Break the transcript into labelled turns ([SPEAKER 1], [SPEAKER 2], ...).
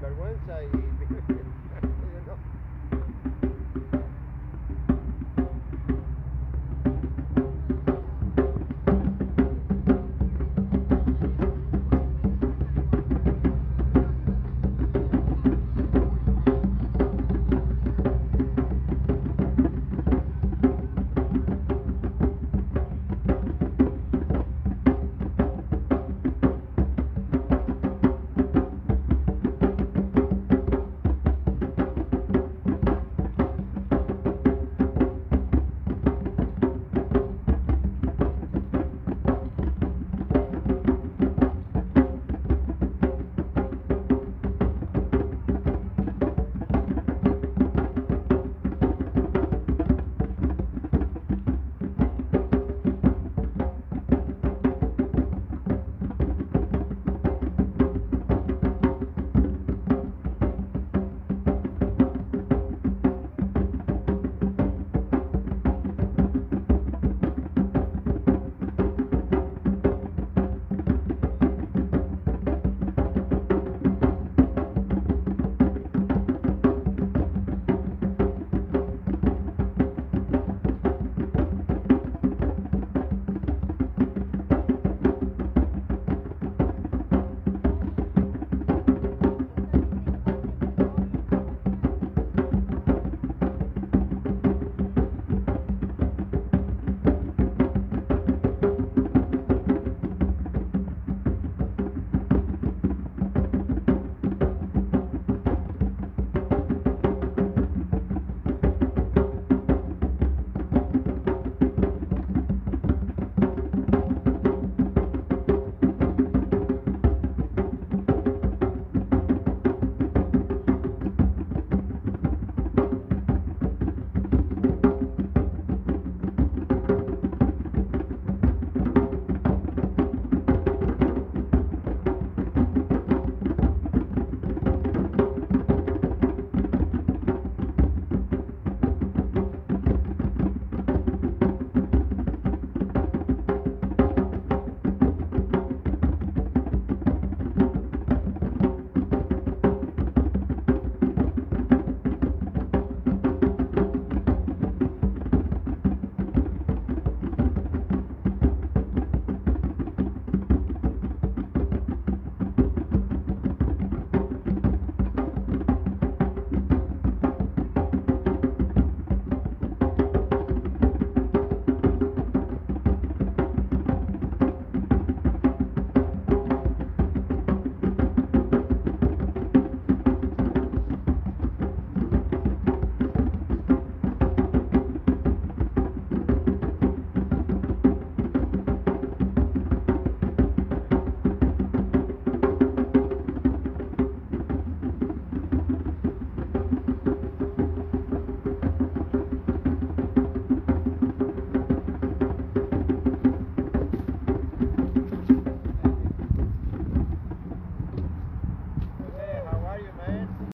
[SPEAKER 1] vergüenza y